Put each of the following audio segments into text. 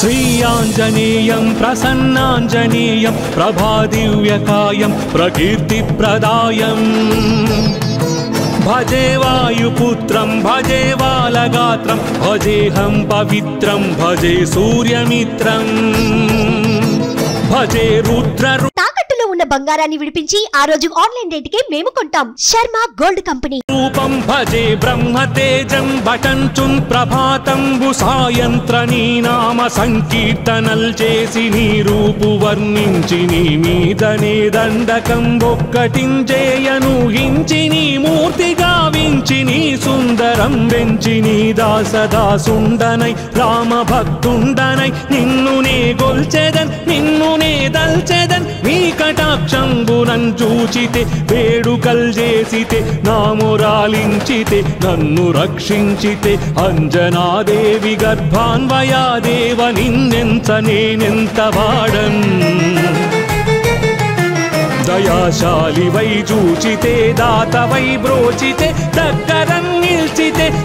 स्वीयाञ्जनेयं प्रसन्नाञ्जनेयं प्रभादिव्यकायं प्रकीर्तिप्रदायम् भजे वायुपुत्रं भजे बालगात्रं भजेऽहं पवित्रं भजे सूर्यमित्रम् भजे रुद्ररु బంగారాన్ని విడిపించి ఆ రోజు ఆన్లైన్ రేటుకే మేము కొంటాం. Sharma Gold Company. రూపం భజే బ్రహ్మతేజం చుం ప్రభాతంబు సాయంత్ర నీ నామ సంకీర్తనల్ చేసి నీ రూపు వర్ణించి నీ మీదనే దండకం ఒక్కటించేయను హించి నీ మూర్తిగా సుందరం వెంచి నీ దాసదాసుండనై రామ భక్తుండనై నిన్ను నే గొల్చెదన్ నిన్ను నే దల్చెదన్ నీ కటాక్షంబునన్ చూచితే వేడుకల్ చేసితే నామురాలించితే నన్ను రక్షించితే అంజనాదేవి గర్భాన్వయాదేవ నిన్నెంత నేనెంత వాడన్. దయాశాలి వై చూచితే దాత వై బ్రోచితే దగ్గర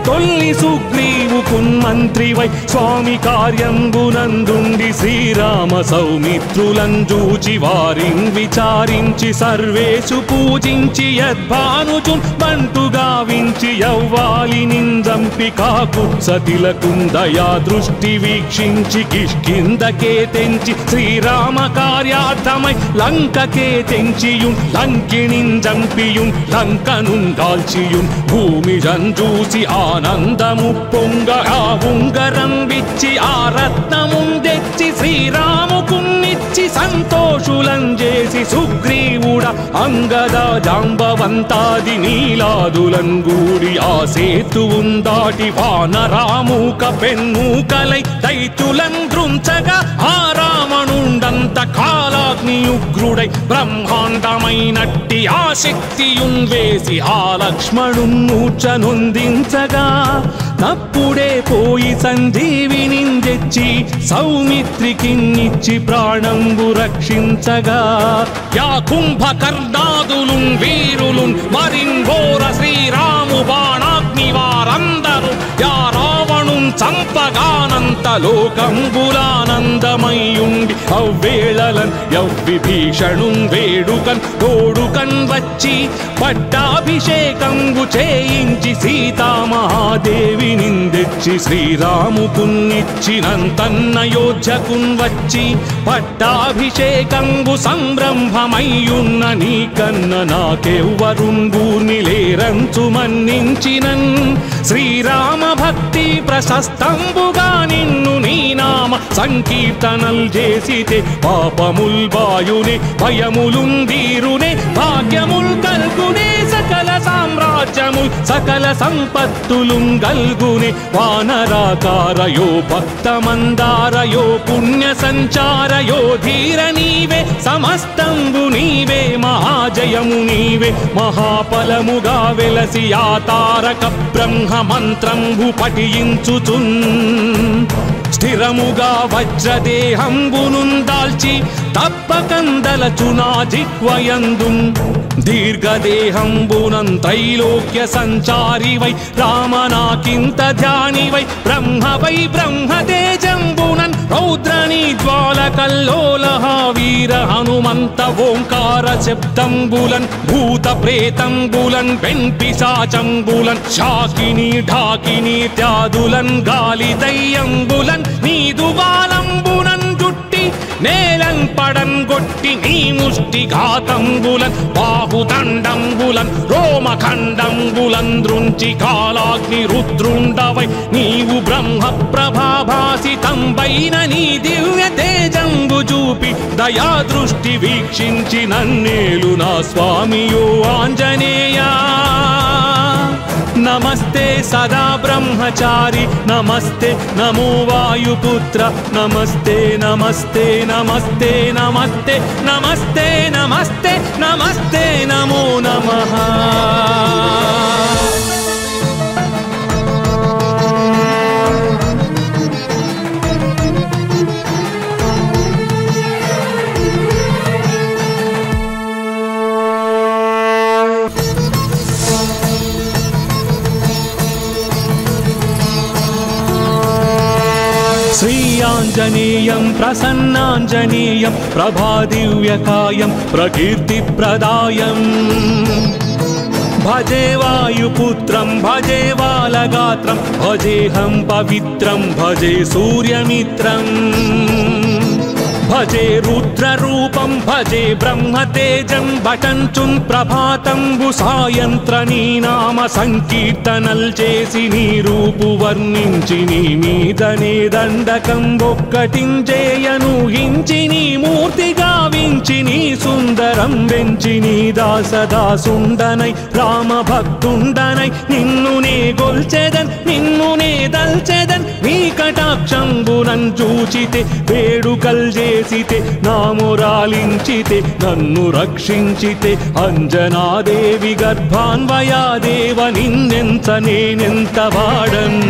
తొల్లి సుగ్రీవు కున్మంత్రి వై స్వామి కార్యంబునందుండి శ్రీరామ సౌమిత్రులంజూచి వారిన్ విచారించి సర్వేషు పూజించి యద్భానుచున్ బంటుగా వించి యవ్వాలి నిందంపి కాకుత్సతిలకుందయా దృష్టి వీక్షించి కిష్కిందకే తెంచి శ్రీరామ కార్యార్థమై లంకకే తెంచియుం లంకిణిం చంపియుం లంకనుం దాల్చియుం. భూమి చూసి ఆనందము పొంగ ఆ ఉంగరం విచ్చి ఆ రత్నముం తెచ్చి శ్రీరాముకున్నిచ్చి వచ్చి సంతోషులంజేసి సుగ్రీవుడ అంగద జాంబవంతాది నీలాదులంగూడి ఆ సేతువుం దాటి వానరామూక పెన్మూకలై దైతులం దృంచగా ఆ రామణుండంత కాలాగ్నియుగ్రుడై బ్రహ్మాండమైనట్టి ఆ శక్తియున్ వేసి ఆ లక్ష్మణున్ మూర్ఛనొందించగా తప్పుడే పోయి సంజీవిని తెచ్చి సౌమిత్రికిన్నిచ్చి ప్రాణంబు రక్షించగా. యా కుంభకర్ణాదులు వీరులు మరింఘోర శ్రీరాము బాణాగ్ని వారందరూ యారా చంపగానంత లోకంబులానందమయ్యుండి అవ్వేళలన్ ఎవ్వి యవ్విభీషణున్ వేడుకన్ తోడుకన్ వచ్చి పట్టాభిషేకంబు చేయించి సీతామహాదేవి నిందెచ్చి శ్రీరాముకున్నిచ్చినంతన్నయోధ్యకున్ వచ్చి పట్టాభిషేకంబు సంరంభమయ్యున్న నీకన్న నాకెవ్వరుంగూర్ని నిలేరంచు మన్నించినన్ శ్రీరామ భక్తి స్తంభుగా నిన్ను నీ నామ సంకీర్తనల్ చేసితే పాపముల్ బాయునే భయములుందీరునే భాగ్యముల్ కల్గునే సకల సామ్రాజ్యముల్ సకల సంపత్తులుం గల్గునే. వానరాకారయో భక్తమందారయో పుణ్య సంచారయో ధీర నీవే సమస్తంబు నీవే మహాజయము నీవే. మహాఫలముగా వెలసి ఆ తారక బ్రహ్మ మంత్రంబు పఠించుచున్ స్థిరముగా వజ్రదేహంబునుందాల్చి తప్పకందలచునా జిహ్వయందు దీర్ఘదేహంబునం త్రైలోక్య సంచారి వై రామనాకింత ధ్యాని వై బ్రహ్మ వై బ్రహ్మ రుద్రని జ్వాల కల్లోల వీర హనుమంత ఓంకార శబ్దంబులన్ భూత ప్రేతంబులన్ వెంపిశాచంబులన్ శాకిని ఢాకిని త్యాదులన్ గాలి దయ్యంబులన్ నీదువాలంబులన్ నేలం పడం గొట్టి నీ ముష్టి ఘాతంబులన్ బాహుదండంబులన్ రోమఖండంబులన్ దృంచి కాలాగ్ని రుద్రుండవై నీవు బ్రహ్మ ప్రభాభాసితంబైన నీ దివ్య తేజంబు చూపి దయా దృష్టి వీక్షించి నన్నేలు నా స్వామియో ఆంజనేయా. नमस्ते सदा ब्रह्मचारी। नमस्ते नमो वायुपुत्र। नमस्ते नमस्ते नमस्ते नमस्ते नमस्ते नमस्ते नमस्ते नमो नमः। श्रीयाञ्जनेयं प्रसन्नाञ्जनेयं प्रभादिव्यकायं प्रकीर्तिप्रदायम्। भजे वायुपुत्रं भजे बालगात्रं भजेऽहं पवित्रं भजे सूर्यमित्रम् భజే రుద్రరూపం భజే బ్రహ్మతేజం బటంచున్ ప్రభాతంబు సాయంత్ర నీ నామ సంకీర్తనల్ చేసి నీ రూపు వర్ణించి నీ మీదనే దండకం ఒక్కటించేయను హించి నీ మూర్తి గావించి నీ సుందరం వెంచి నీ దాసదాసుండనై రామ భక్తుండనై నిన్ను నే గొల్చెదన్ నిన్ను నే దల్చెదన్ నీ కటాక్షంబునం చూచితే వేడుకల్ చేసితే నామురాలించితే నన్ను రక్షించితే అంజనాదేవి గర్భాన్వయాదేవ నిన్నెంత నేనెంత వాడన్.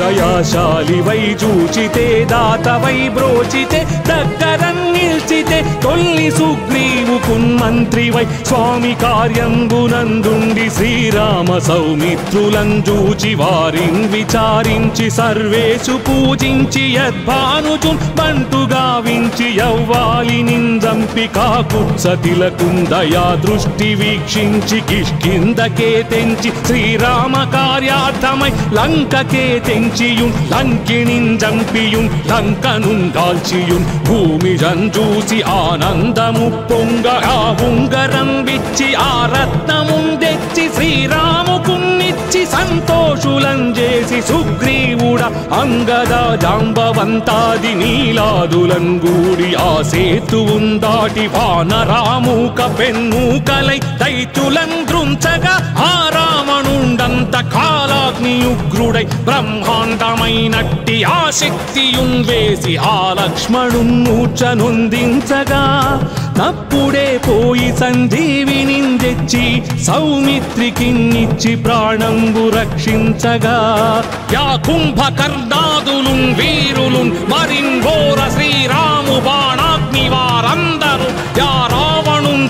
దయాశాలి వై చూచితే దాత వై బ్రోచితే దగ్గరన్ని నిల్చితే తొల్లి సుగ్రీవు కున్మంత్రి వై స్వామి కార్యంబునందుండి శ్రీరామ సౌమిత్రులంజూచి వారిన్ విచారించి సర్వేషు పూజించి యద్భానుజున్ బంటుగా వించి యవ్వాలి నింజంపి కాకుత్సతిలకుందయా దృష్టి వీక్షించి కిష్కిందకే తెంచి శ్రీరామ కార్యార్థమై లంకకే తెంచియున్ లంకిణిన్ జంపియున్ భూమి దాల్చియున్ చూసి ఆనందము పొంగ ఆ ఉంగరం విచ్చి ఆ రత్నమున్ తెచ్చి శ్రీరాముకున్నిచ్చి సంతోషులం చేసి సుగ్రీవుడ అంగద జాంబవంతాది నీలాదులం గూడి ఆ సేతువున్ దాటి వానరామూక పెన్మూకలై దైతులం దృంచగా ఆ రావణుండంత కాలాగ్ని ఉగ్రుడై బ్రహ్మాండమైనట్టి ఆ శక్తియున్ వేసి ఆ లక్ష్మణున్ మూర్ఛనొందించగా తప్పుడే పోయి సంజీవిని తెచ్చి సౌమిత్రికిన్నిచ్చి ప్రాణంబు రక్షించగా. యా కుంభకర్ణాదులు వీరులు మరింఘోర శ్రీరాము బాణాగ్ని వారందరూ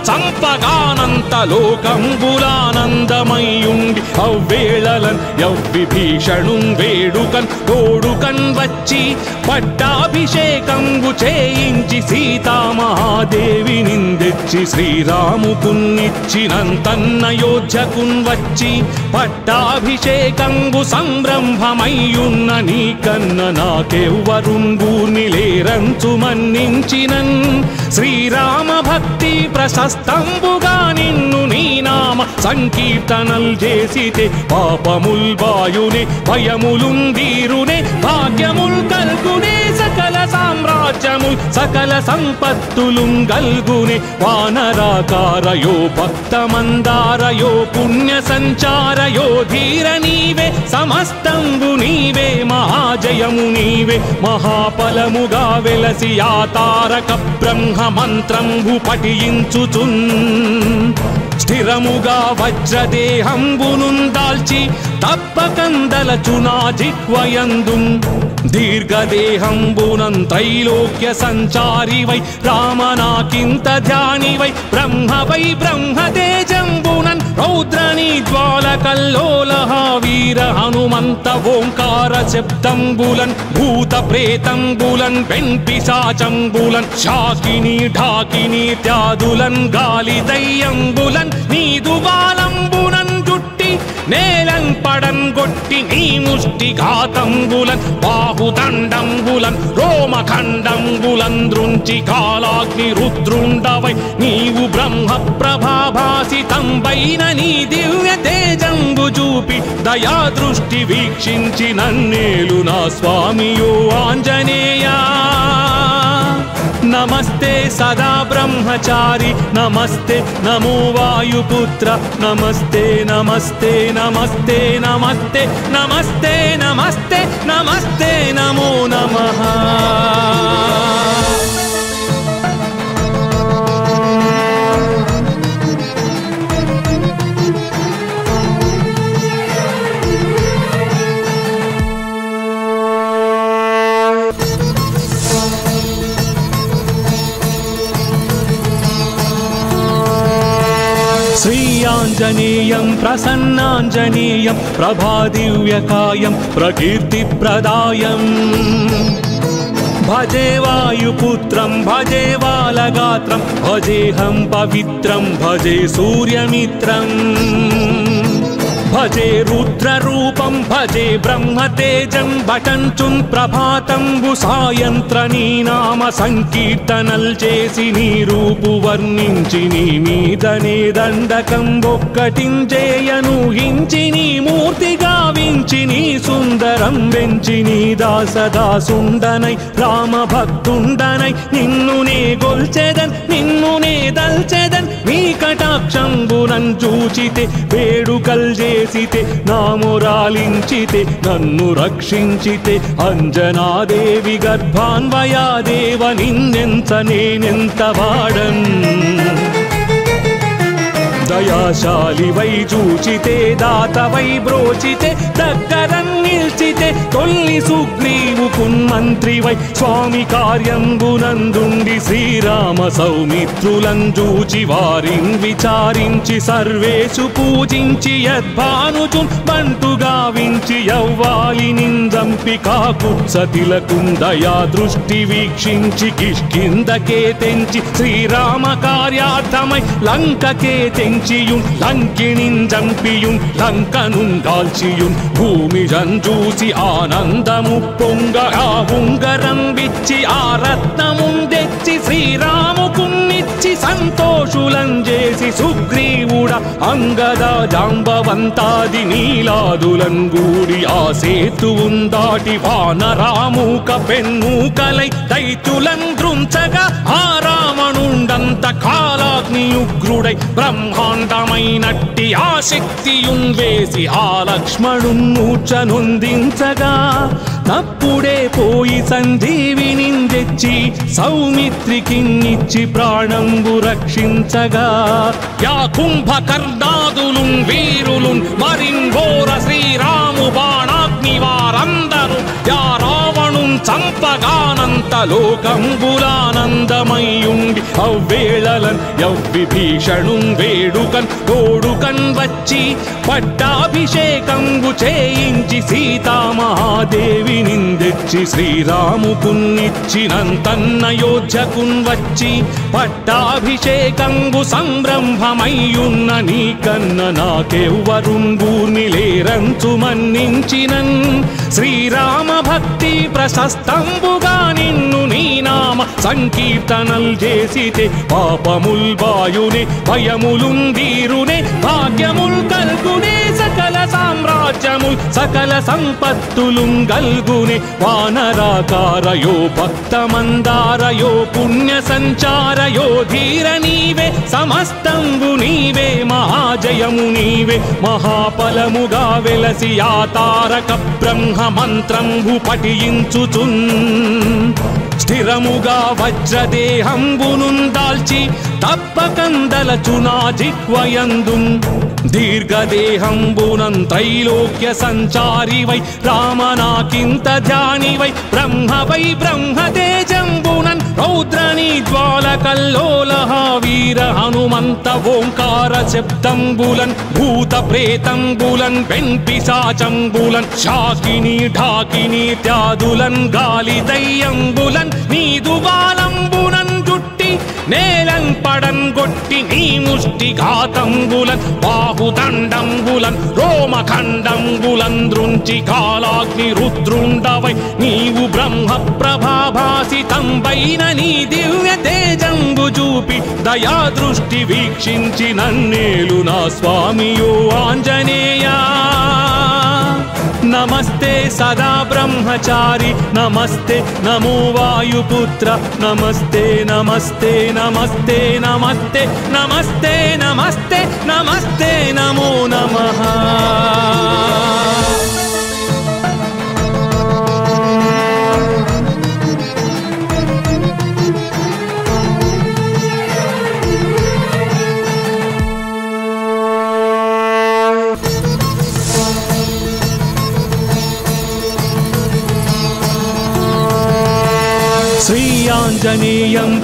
చంపగానంత లోకంబులానందమయ్యుండి అవ్వేళలన్ యవ్విభీషణుం వేడుకన్ తోడుకన్ వచ్చి పట్టాభిషేకంబు చేయించి సీతామహా సీతామహాదేవి నిందెచ్చి శ్రీరాముకున్నిచ్చినంతన్నయోధ్యకున్ వచ్చి పట్టాభిషేకంబు సంరంభమయ్యున్న నీ కన్న నాకెవ్వరుంగూర్ని లేరంచు మన్నించినన్. శ్రీరామ భక్తి ప్రశస్తంబుగా నిన్ను నీ నామ సంకీర్తనల్ చేసితే పాపముల్ బాయునే భయములుందీరునే భాగ్యముల్ కల్గునే. సామ్రాజ్యముల్ సకల సంపత్తులు గల్గునే వానరాకారయో భక్తమందారయో పుణ్య సంచారయో ధీర నీవే సమస్తంబు నీవే మహాజయము నీవే. మహాఫలముగా వెలసి ఆ తారక బ్రహ్మ మంత్రంబు పఠించుచున్. స్థిరముగా వజ్రదేహంబునుందాల్చి తప్పకందలచునా జిహ్వయందు దీర్ఘదేహంబునం త్రైలోక్య సంచారి వై రామనాకింత ధ్యాని వై బ్రహ్మ వై బ్రహ్మతేజంబునన్ రౌద్రని జ్వాల కల్లోల వీర హనుమంత ఓంకార శబ్దంబులన్ భూత ప్రేతంబులన్ వెంపిశాచంబులన్ శాకిని ఢాకిని త్యాదులన్ గాలి దయ్యంబులన్ నీదు నేలం పడం గొట్టి నీ ముష్టి ఘాతంబులన్ బాహుదండంబులన్ రోమఖండంబులన్ దృంచి కాలాగ్ని రుద్రుండవై నీవు బ్రహ్మ ప్రభాభాసితంబైన నీ దివ్య తేజంబు చూపి దయా దృష్టి వీక్షించి నన్నేలు నా స్వామియో ఆంజనేయా. नमस्ते सदा ब्रह्मचारी नमस्ते नमो वायुपुत्र नमस्ते नमस्ते नमस्ते नमस्ते नमस्ते नमस्ते नमस्ते नमो नमः। स्वीयाञ्जनेयं प्रसन्नाञ्जनेयं प्रभादिव्यकायं प्रकीर्तिप्रदायम्। भजे वायुपुत्रं भजे वालगात्रं भजेऽहं पवित्रं भजे सूर्यमित्रम्। భజే రుద్రరూపం భజే బ్రహ్మతేజం భటంచున్ ప్రభాతంబు సాయంత్ర నీ నామ సంకీర్తనల్ చేసి నీ రూపు వర్ణించి నీ మీదనే దండకం ఒక్కటించేయను హించి నీ మూర్తి గావించి నీ సుందరం వెంచి నీ దాసదాసుండనై రామ భక్తుండనై నిన్ను నే గొల్చెదన్ నిన్ను నే దల్చెదన్ నీ కటాక్షంబునం చూచితే వేడుకల్ చేసితే నామురాలించితే నన్ను రక్షించితే అంజనాదేవి గర్భాన్వయా దేవ నిన్నెంత నేనెంత వాడన్? దయాశాలి వై చూచితే దాత వై బ్రోచితే దగ్గర నిల్చితే తొల్లి సుగ్రీవు కున్మంత్రి వై. స్వామి కార్యంబునందుండి శ్రీరామ సౌమిత్రులం చూచి వారిన్ విచారించి సర్వేషు పూజించి యద్భానుచున్ బంటుగా వించి యవ్వాలి నిందంపి కాకుత్సతిలకుందయా దృష్టి వీక్షించి కిష్కిందకే తెంచి శ్రీరామ కార్యార్థమై లంకకే తెంచి లంకిణిన్ చంపియున్ లంకనున్ దాల్చియున్ భూమి జంజూసి ఆనందము పొంగ ఆ ఉంగరం విచ్చి ఆ రత్నమున్ తెచ్చి శ్రీరాముకున్నిచ్చి సంతోషులం చేసి సుగ్రీవుడ అంగద జాంబవంతాది నీలాదులం గూడి ఆ సేతువున్ దాటి వానరామూక పెన్మూకలై దైతులం దృంచగా ఆ రావణుండంత కాలాగ్ని ఉగ్రుడై బ్రహ్మాండమైనట్టి ఆ శక్తియున్ వేసి ఆ లక్ష్మణున్ మూర్ఛనొందించగా. తప్పుడే పోయి సంజీవిని తెచ్చి సౌమిత్రికిన్నిచ్చి ప్రాణంబు రక్షించగా. యా కుంభకర్ణాదులు వీరులు మరింగో లోకంబులానందమయ్యుండి అవ్వేళలన్ యవ్విభీషణుం వేడుకన్ తోడుకన్ వచ్చి పట్టాభిషేకంబు చేయించి సీతామహాదేవి నిందెచ్చి శ్రీరాముకున్నిచ్చినంతన్నయోధ్యకున్ వచ్చి పట్టాభిషేకంబు సంరంభమయ్యున్న నీకన్న కన్న లేరంచు మన్నించినన్. శ్రీరామ భక్తి ప్రశస్తంబుగా నిన్న నీ నామ సంకీర్తనల్ చేసితే పాపముల్ బాయునే భయములుందీరునే భాగ్యముల్ కల్గునే సకల సామ్రాజ్యముల్ సకల సంపత్తులు గల్గునే వానరాకారయో భక్తమందారయో పుణ్య సంచారయో ధీర నీవే సమస్తంబు నీవే మహాజయము నీవే. మహాఫలముగా వెలసి ఆ తారక బ్రహ్మ మంత్రంబు పఠించుచున్. స్థిరముగా వజ్రదేహంబును దాల్చి తప్పకందలచునా జిక్వయందుం दीर्घदेहम्बुनं त्रैलोक्यसञ्चारि वै रामना किन्तलकल्लोलहावीर हनुमन्त ओङ्कार शब्दम्बुलन् वेण्पिशाचम्बुलन् शाकिनी ढाकिनी त्यादुलन् गालितैयम्बुलन् ढाकिनीलम्बु నేలం పడన్ గొట్టి నీ ముష్టి ఘాతంబులన్ బాహుదండంబులన్ రోమఖండంబులన్ దృంచి కాలాగ్ని రుద్రుండవై నీవు బ్రహ్మ ప్రభాభాసితంబైన నీ దివ్య తేజంబు చూపి దయా దృష్టి వీక్షించి నన్నేలు నా స్వామియో ఆంజనేయా. नमस्ते सदा ब्रह्मचारी नमस्ते नमो वायुपुत्र नमस्ते नमस्ते नमस्ते नमस्ते नमस्ते नमस्ते नमस्ते नमो नमः।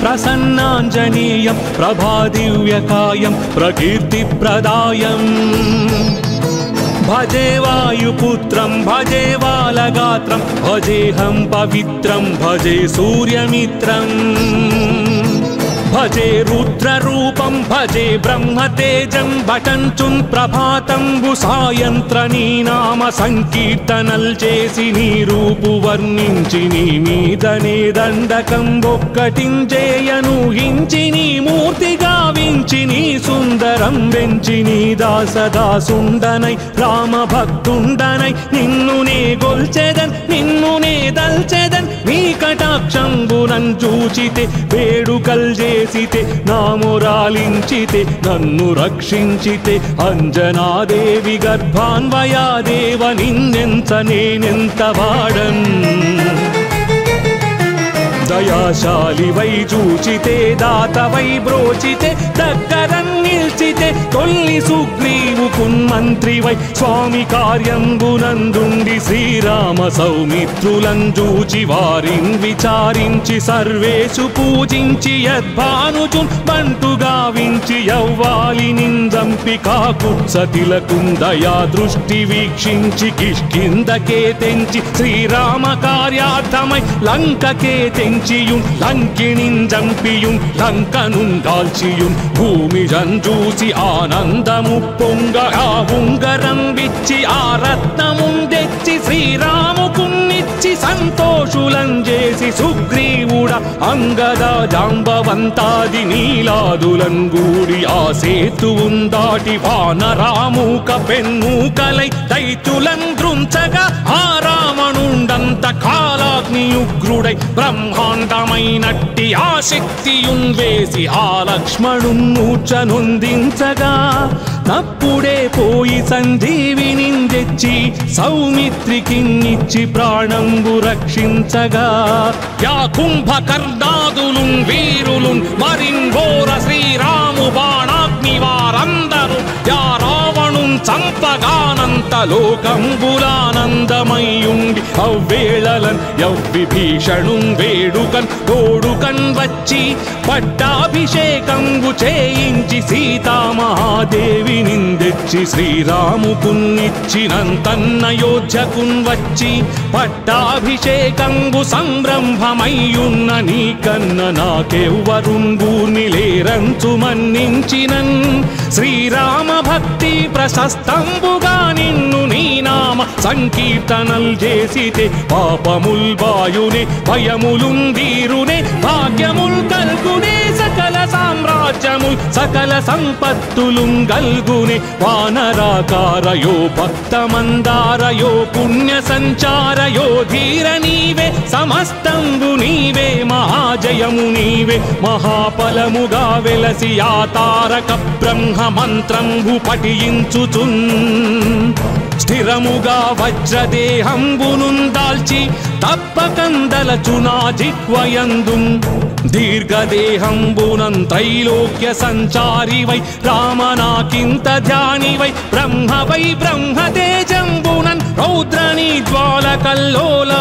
प्रसन्नाञ्जनेयं प्रभादिव्यकायं प्रकीर्तिप्रदायम्। भजे वायुपुत्रं भजे बालगात्रं भजेऽहं पवित्रं भजे सूर्यमित्रम् భజే రుద్రరూపం భజే బ్రహ్మతేజం భటంచున్ ప్రభాతంబు సాయంత్ర నీ నామ సంకీర్తనల్ చేసి నీ రూపు వర్ణించి నీ మీదనే దండకం ఒక్కటించేయను హించి నీ మూర్తి గావించి నీ సుందరం వెంచి నీ దాసదాసుండనై రామ భక్తుండనై నిన్ను నే గొల్చెదన్ నిన్ను నే దల్చెదన్ నీ కటాక్షంబునం చూచితే వేడుకల్ చేసితే నామురాలించితే నన్ను రక్షించితే అంజనాదేవి గర్భాన్వయాదేవ నిన్నెంత నేనెంత వాడన్. దయాశాలి వై చూచితే దాత వై బ్రోచితే దగ్గరన్ నిల్చితే తొల్లి సుగ్రీవుకున్ మంత్రివై స్వామి కార్యంబునందుండి శ్రీరామ సౌమిత్రులంజూచి వారిన్ విచారించి సర్వేషు పూజించి యద్భానుజున్ బంటుగా వించి యవ్వాలి నిందంపి కాకుత్సతిలకుందయా దృష్టి వీక్షించి కిష్కిందకే తెంచి శ్రీరామ కార్యార్థమై లంకకే తెంచియుం లంకిణిన్ జంపియుం లంకనుం కాల్చియుం చూసి ఆనందము పొంగ ఆ ఉంగరం విచ్చి ఆ రత్నముం తెచ్చి శ్రీరాముకున్నిచ్చి సంతోషులం చేసి సుగ్రీవుడ అంగద జాంబవంతాది నీలాదులం గూడి ఆ సేతువుం దాటి వానరామూక పెన్మూకలై దైతులం దృంచగా ఆ రామణుండంత కాలాగ్నియుగ్రుడై బ్రహ్మాండమైనట్టి ఆ శక్తియున్ వేసి ఆ లక్ష్మణు మూర్ఛనొందించగా తప్పుడే పోయి సంజీవిని తెచ్చి సౌమిత్రికిన్నిచ్చి ప్రాణంబు రక్షించగా. యా కుంభకర్ణాదులున్ వీరులు మరింఘోర శ్రీరాము బాణాగ్ని వారందరూ యా చంపగానంత లోకంబులానందమయ్యుండి అవ్వేళలన్ యవ్విభీషణున్ వేడుకన్ తోడుకన్ వచ్చి పట్టాభిషేకంబు చేయించి సీతామహాదేవి నిందెచ్చి శ్రీరాముకున్నిచ్చినంతన్నయోధ్యకున్ వచ్చి పట్టాభిషేకంబు సంరంభమయ్యున్న నీ కన్న నాకెవ్వరుంగూర్ని లేరంచు మన్నించినన్ శ్రీరామ భక్తి ప్రసన్న ప్రశస్తంబుగా నిన్ను నీ నామ సంకీర్తనల్ చేసితే పాపముల్ బాయునే భయములుం వీరునే భాగ్యముల్ కల్గునే సకల సా సామ్రాజ్యముల్ సకల సంపత్తులు గల్గుని వానరాకారయో భక్తమందారయో పుణ్య సంచారయో ధీర నీవే సమస్తంబు నీవే మహాజయము నీవే. మహాఫలముగా వెలసి ఆ తారక బ్రహ్మ మంత్రంబు పఠించుచున్. స్థిరముగా వజ్రదేహంబునుం దాల్చి తప్పకందలచునా జిహ్వయందు దీర్ఘదేహంబునం త్రైలోక్య సంచారివై రామనాకింత ధ్యానివై బ్రహ్మవై బ్రహ్మతేజంబునన్ రౌద్రని జ్వాలకల్లోల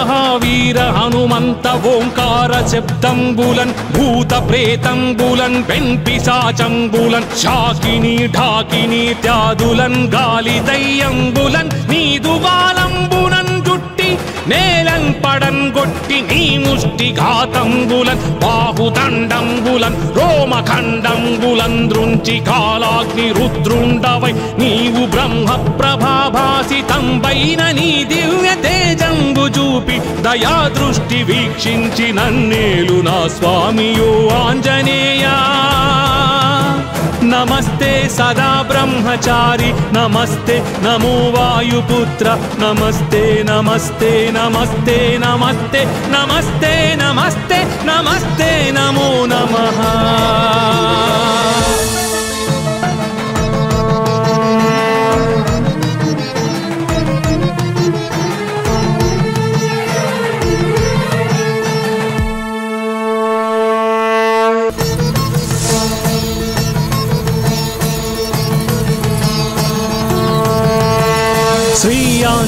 వీర హనుమంత ఓంకార శబ్దంబులన్ భూత ప్రేతంబులన్ వెంపిశాచంబులన్ శాకిని ఢాకిని త్యాదులన్ గాలి దయ్యంబులన్ నీదు వాలంబునన్ నేలం నేలన్ గొట్టి నీ ముష్టి ఘాతంబులన్ బాహుదండంబులన్ రోమఖండంబులన్ దృంచి కాలాగ్ని రుద్రుండవై నీవు బ్రహ్మ ప్రభాభాసితంబైన నీ దివ్య తేజంబు చూపి దయా దృష్టి వీక్షించి నన్నేలు నా స్వామియో ఆంజనేయా. नमस्ते सदा ब्रह्मचारी नमस्ते नमो वायुपुत्र नमस्ते नमस्ते नमस्ते नमस्ते नमस्ते नमस्ते नमस्ते नमो नमः।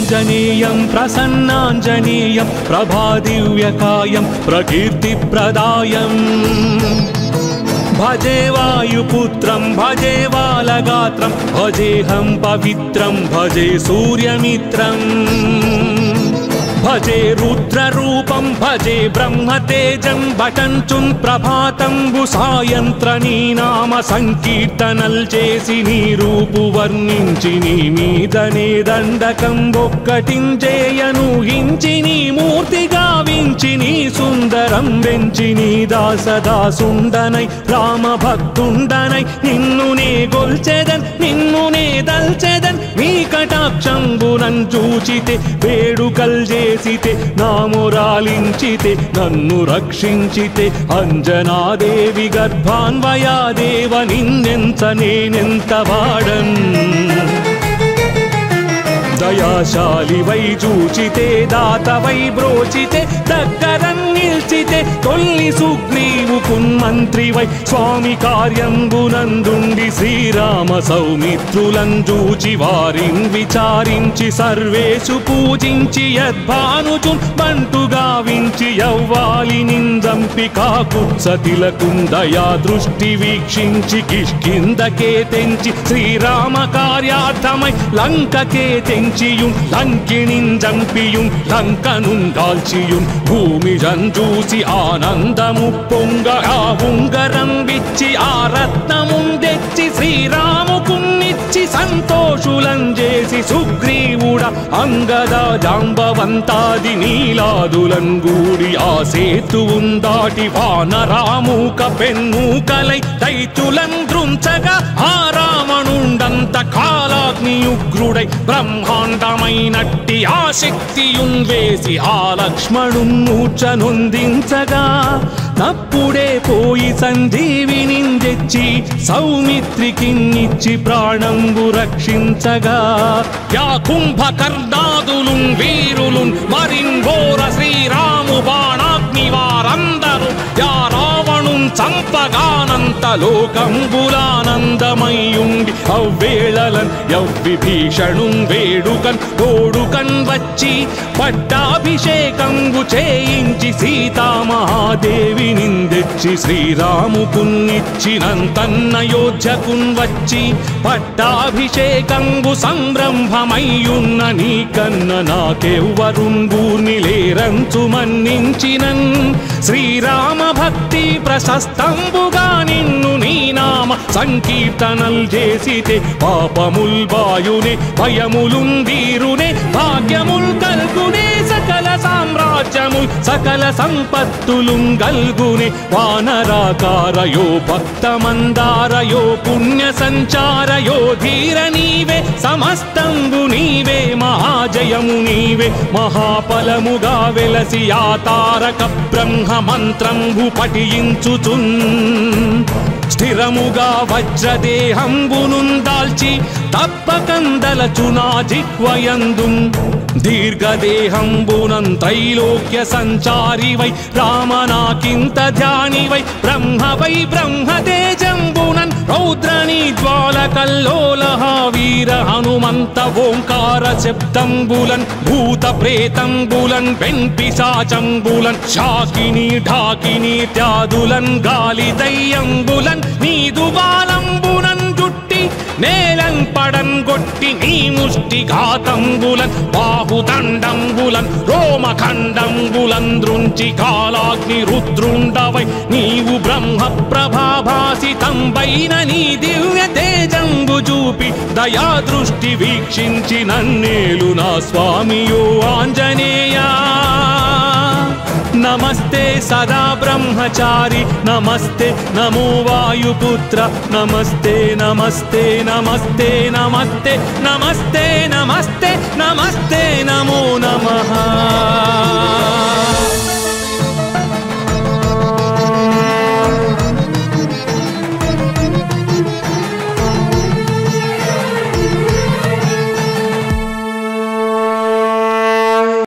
श्रीयाञ्जनेयं प्रसन्नाञ्जनेयं प्रभादिव्यकायं प्रकीर्तिप्रदायम्। भजे वायुपुत्रं भजे बालगात्रं भजेऽहं पवित्रं भजे सूर्यमित्रम् భజే రుద్రరూపం భజే బ్రహ్మతేజం భటంచుం ప్రభాతం సాయంత్ర నీ నామ సంకీర్తనల్ చేసి నీ రూపు వర్ణించి నీ మీదనే దండకం ఒక్కటించేయను హించి నీ మూర్తి గావించి నీ సుందరం వెంచి నీ దాసదాసుండనై రామ భక్తుండనై నిన్ను నే గొల్చెదన్ నిన్ను నే దల్చెదన్ మీ కటాక్షంబునం చూచితే వేడుకల్ చే చేసితే నామురాలించితే నన్ను రక్షించితే అంజనాదేవి గర్భాన్వయాదేవ నిన్నెంత నేనెంత వాడన్? దయాశాలి వై చూచితే దాత వై బ్రోచితే దగ్గరం నిల్చితే తొల్లి సుగ్రీవు కున్మంత్రి వై. స్వామి కార్యంబునందుండి శ్రీరామ సౌమిత్రులం చూచి వారిన్ విచారించి సర్వేషు పూజించి యద్భానుచు బంటుగా వించి యవ్వాలి నిందంపి కాకుత్సతిలకుందయా దృష్టి వీక్షించి కిష్కిందకే తెంచి శ్రీరామ కార్యార్థమై లంకకే తెంచి లంకిణిం జంపియుం లంకనుం కాల్చియుం భూమి జంజూసి ఆనందము పొంగ ఆ ఉంగరం విచ్చి ఆ రత్నముం తెచ్చి శ్రీరాముకున్నిచ్చి సంతోషులం చేసి సుగ్రీవుడ అంగద జాంబవంతాది నీలాదులం గూడి ఆ సేతువుం దాటి వానరామూక పెన్మూకలై దైతులం దృంచగా ఆ రావణుండంత కాలాగ్ని ఉగ్రుడై బ్రహ్మాండమైనట్టి ఆ శక్తియున్ వేసి ఆ లక్ష్మణు మూర్ఛనొందించగా తప్పుడే పోయి సంజీవినిందెచ్చి సౌమిత్రికిన్నిచ్చి ప్రాణంబు రక్షించగా. యా కుంభకర్ణాదులు వీరులు మరింఘోర శ్రీరాము బాణాగ్ని వారందరూ చంపగానంత లోకంబులానందమయ్యుండి అవ్వేళలన్ యవ్విభీషణు వేడుకన్ కోడుకన్ వచ్చి పట్టాభిషేకంబు చేయించి సీతామహాదేవి నిందెచ్చి శ్రీరాముకున్నిచ్చినంతన్నయోధ్యకున్ వచ్చి పట్టాభిషేకంబు సంరంభమయ్యున్న నీ కన్న నాకెవ్వరుంగూర్ని లేరంచు మన్నించినన్ శ్రీరామ భక్తి ప్రసన్న ప్రశస్తంబుగా నిన్ను నీ నామ సంకీర్తనల్ చేసితే పాపముల్ బాయునే భయములుం వీరునే భాగ్యముల్ కల్గునే సకల సామ్రాజ్యముల్ సకల సంపత్తులుం గల్గునే. వానరాకారయో భక్తమందారయో పుణ్య సంచారయో ధీర నీవే సమస్తంబు నీవే మా జయము నీవే మహాఫలముగా వెలసి ఆ తారక బ్రహ్మ మంత్రంబు పఠించుచున్. స్థిరముగా వజ్రదేహంబునుం దాల్చి తప్పకందలచునా జిహ్వయందు దీర్ఘదేహంబునం త్రైలోక్య సంచారి వై రామనాకింత ధ్యాని వై బ్రహ్మ వై బ్రహ్మతేజంబునన్ రౌద్రని జ్వాలకల్లోల వీర హనుమంత ఓంకార శబ్దంబులన్ భూత ప్రేతంబులన్ వెంపిశాచంబులన్ శాకిని నేలం పడన్ గొట్టి నీ ముష్టి ఘాతంబులన్ బాహుదండంబులన్ రోమఖండంబులన్ దృంచి కాలాగ్ని రుద్రుండవై నీవు బ్రహ్మ ప్రభాభాసితంబైన నీ దివ్య తేజంబు చూపి దయా దృష్టి వీక్షించి నన్నేలు నా స్వామియో ఆంజనేయా. नमस्ते सदा ब्रह्मचारी नमस्ते नमो वायुपुत्र नमस्ते नमस्ते नमस्ते नमस्ते नमस्ते नमस्ते नमस्ते नमो नमः।